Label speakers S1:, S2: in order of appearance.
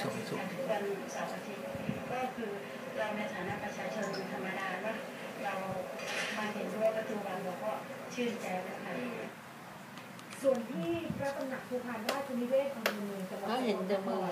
S1: สองสุข
S2: วันเสาร์อาทิตย์ก็คือเราในฐานะประชาชนธรรมดาว่าเรามาเห็นด้วยประตูวันเราก็ชื่นใจแล้วค่ะ
S3: ส่วนที่พระตำหนักภูพานราชนิเวศอำเมืองจังหวัด
S4: เขาเห็นแต่มือ